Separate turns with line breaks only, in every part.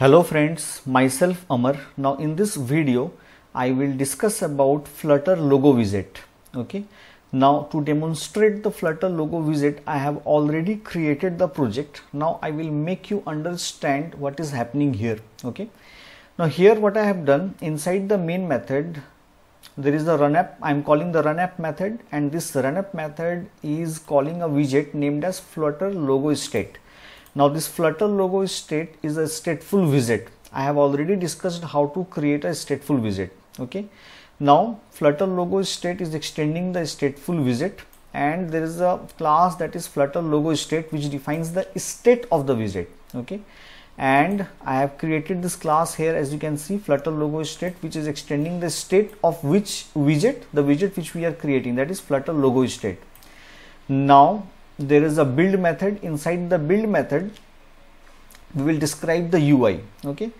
Hello friends, myself Amar. Now in this video, I will discuss about Flutter logo widget. Okay. Now to demonstrate the Flutter logo widget, I have already created the project. Now I will make you understand what is happening here. Okay. Now here what I have done inside the main method, there is the run app. I am calling the run app method and this run app method is calling a widget named as Flutter logo state now this Flutter logo state is a stateful widget. I have already discussed how to create a stateful widget. Okay. Now Flutter logo state is extending the stateful widget and there is a class that is Flutter logo state which defines the state of the widget. Okay. And I have created this class here as you can see Flutter logo state which is extending the state of which widget, the widget which we are creating that is Flutter logo state. Now there is a build method. Inside the build method we will describe the UI okay?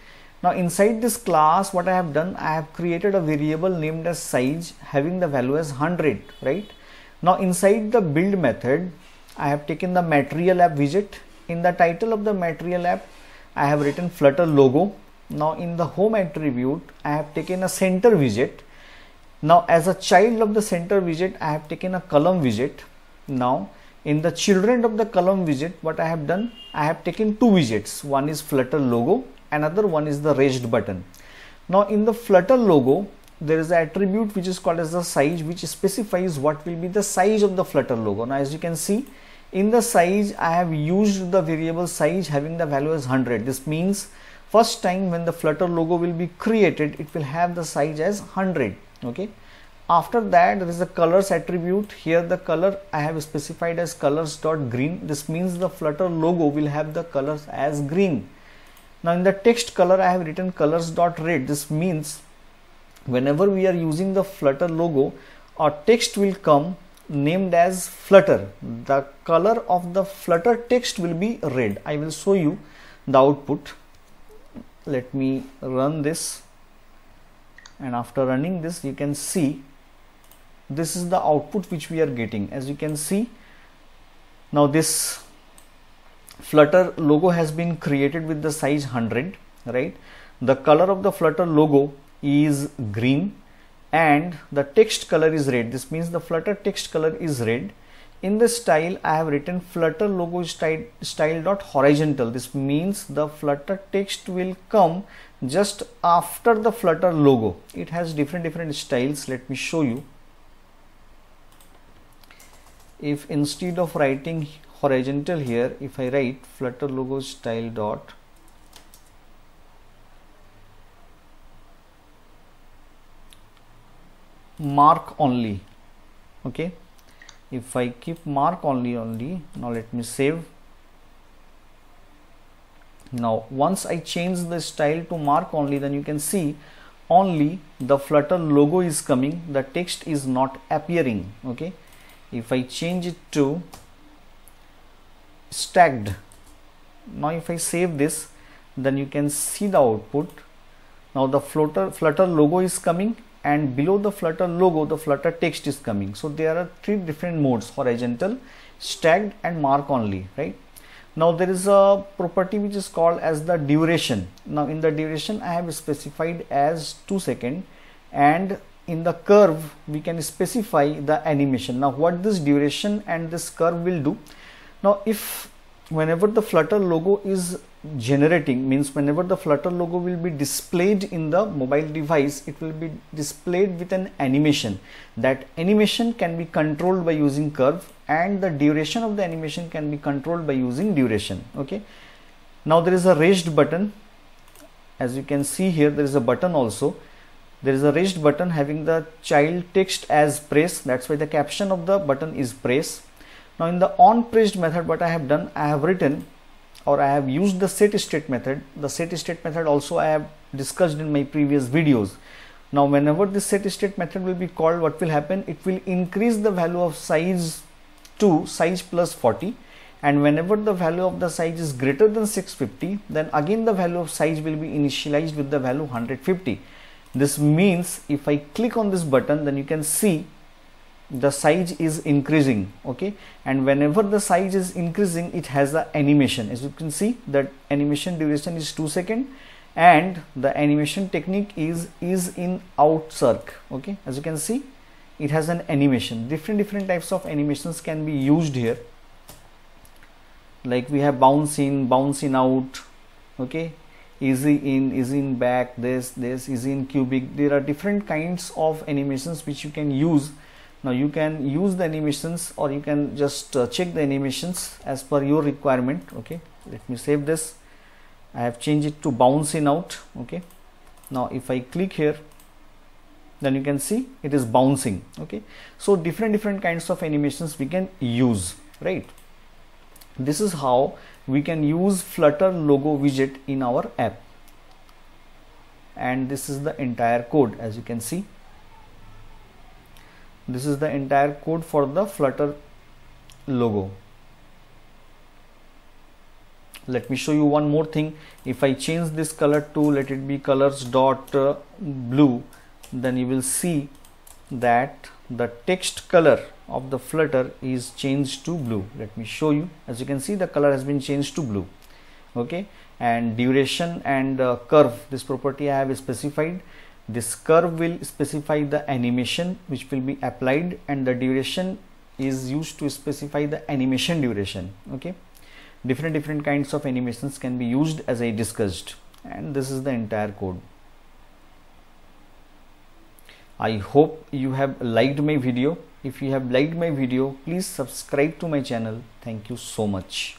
Now inside this class what I have done I have created a variable named as size having the value as 100 right? Now inside the build method I have taken the material app widget. In the title of the material app I have written flutter logo. Now in the home attribute I have taken a center widget. Now as a child of the center widget I have taken a column widget. Now in the children of the column widget what I have done I have taken two widgets. One is flutter logo another one is the raised button. Now in the flutter logo there is an attribute which is called as the size which specifies what will be the size of the flutter logo. Now as you can see in the size I have used the variable size having the value as 100 this means first time when the flutter logo will be created it will have the size as 100 okay after that there is a colors attribute. Here the color i have specified as colors dot green. This means the flutter logo will have the colors as green. Now in the text color i have written colors dot red. This means whenever we are using the flutter logo our text will come named as flutter. The color of the flutter text will be red. I will show you the output. Let me run this. And after running this you can see this is the output which we are getting. As you can see now this flutter logo has been created with the size 100 right? The color of the flutter logo is green and the text color is red. This means the flutter text color is red. In the style i have written flutter logo style style dot horizontal. This means the flutter text will come just after the flutter logo. It has different different styles. Let me show you if instead of writing horizontal here if I write flutter logo style dot mark only okay? If I keep mark only only now let me save. Now once I change the style to mark only then you can see only the flutter logo is coming the text is not appearing okay if I change it to stacked now if I save this then you can see the output. Now the flutter flutter logo is coming and below the flutter logo the flutter text is coming. So there are three different modes horizontal stacked and mark only right? Now there is a property which is called as the duration. Now in the duration i have specified as 2 second and in the curve we can specify the animation. Now what this duration and this curve will do? Now if whenever the flutter logo is generating means whenever the flutter logo will be displayed in the mobile device it will be displayed with an animation. That animation can be controlled by using curve and the duration of the animation can be controlled by using duration okay? Now there is a raised button. As you can see here there is a button also there is a raised button having the child text as press that's why the caption of the button is press now in the on pressed method what i have done i have written or i have used the set state method. The set state method also i have discussed in my previous videos. Now whenever this set state method will be called what will happen? It will increase the value of size to size plus 40 and whenever the value of the size is greater than 650 then again the value of size will be initialized with the value 150 this means if I click on this button then you can see the size is increasing okay? And whenever the size is increasing it has the animation. As you can see that animation duration is 2 second and the animation technique is ease in out circ okay? As you can see it has an animation. Different different types of animations can be used here. Like we have bounce in bounce in out okay easy in easy in back this this easy in cubic? There are different kinds of animations which you can use. Now you can use the animations or you can just uh, check the animations as per your requirement okay? Let me save this. I have changed it to bounce in out okay? Now if I click here then you can see it is bouncing okay? So different different kinds of animations we can use right? This is how we can use flutter logo widget in our app. And this is the entire code as you can see. This is the entire code for the flutter logo. Let me show you one more thing. If I change this color to let it be colors dot uh, blue then you will see that the text color of the flutter is changed to blue. Let me show you. As you can see the color has been changed to blue. Okay? And duration and uh, curve. This property I have specified. This curve will specify the animation which will be applied and the duration is used to specify the animation duration. Okay? Different different kinds of animations can be used as I discussed. And this is the entire code I hope you have liked my video. If you have liked my video please subscribe to my channel. Thank you so much